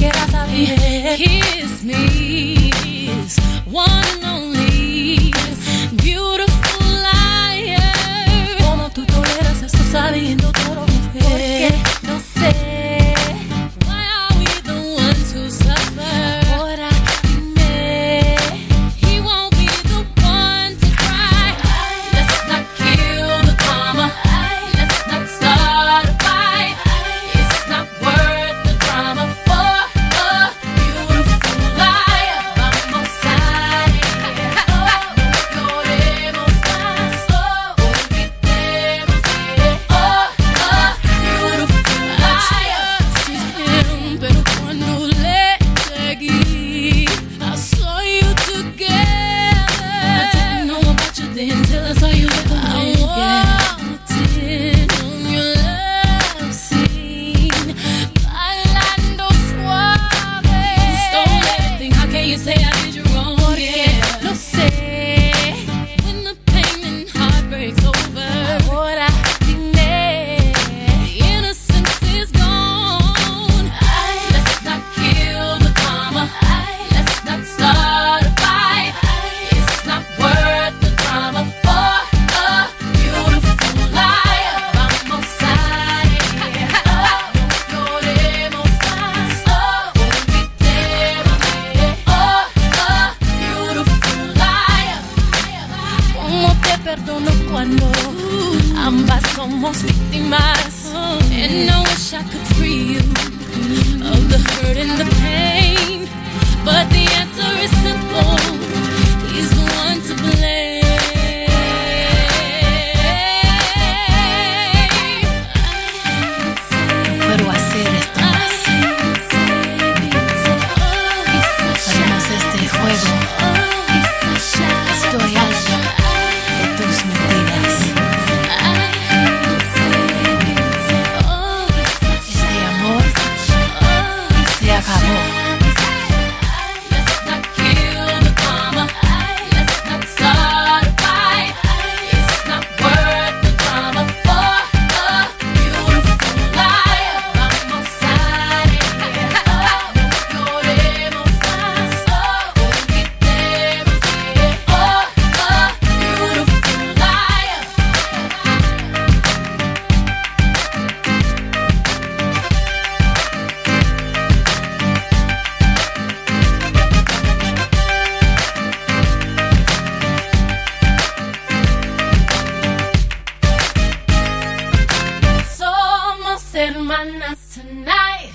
quiera saber. Kiss me, one and only. perdono cuando ambas somos víctimas. Oh. tonight.